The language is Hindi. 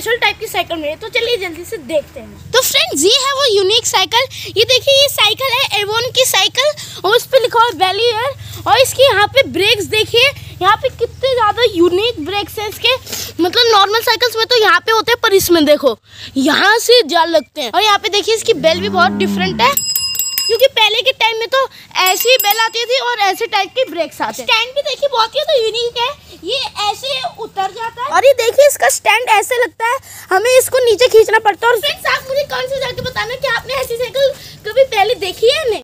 स्पेशल टाइप की साइकिल मिली तो चलिए जल्दी से देखते हैं। तो फ्रेंड्स ये है वो यूनिक साइकिल ये देखिए ये साइकिल है एवोन की साइकिल और उस पर लिखा हुआ वैली एयर और इसके यहाँ पे ब्रेक्स देखिए यहाँ पे कितने ज़्यादा यूनिक ब्रेक्स हैं इसके। मतलब नॉर्मल साइकिल्स में तो यहाँ पे होते हैं पर इसमें देखो यहाँ से जाल लगते हैं। और यहाँ पे देखिए इसकी बेल भी बहुत डिफरेंट है क्योंकि पहले के टाइम में तो ऐसी बेल आती थी और ऐसे टाइप के ब्रेक्स आते स्टैंड भी देखिए बहुत ही तो यूनिक है। ये जाता है? और ये देखिए इसका स्टैंड ऐसे लगता है। हमें इसको नीचे खींचना पड़ता है और फ्रेंड्स आप मुझे कौन सी जाके बताना कि आपने ऐसी साइकिल कभी पहले देखी है नहीं?